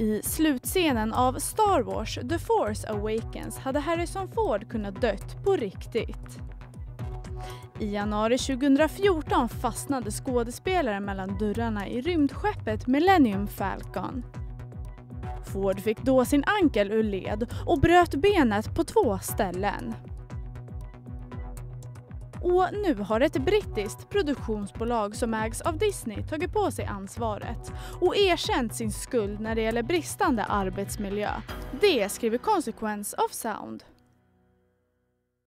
I slutscenen av Star Wars The Force Awakens hade Harrison Ford kunnat dött på riktigt. I januari 2014 fastnade skådespelaren mellan dörrarna i rymdskeppet Millennium Falcon. Ford fick då sin ankel ur led och bröt benet på två ställen. Och nu har ett brittiskt produktionsbolag som ägs av Disney tagit på sig ansvaret och erkänt sin skuld när det gäller bristande arbetsmiljö. Det skriver Consequence of Sound.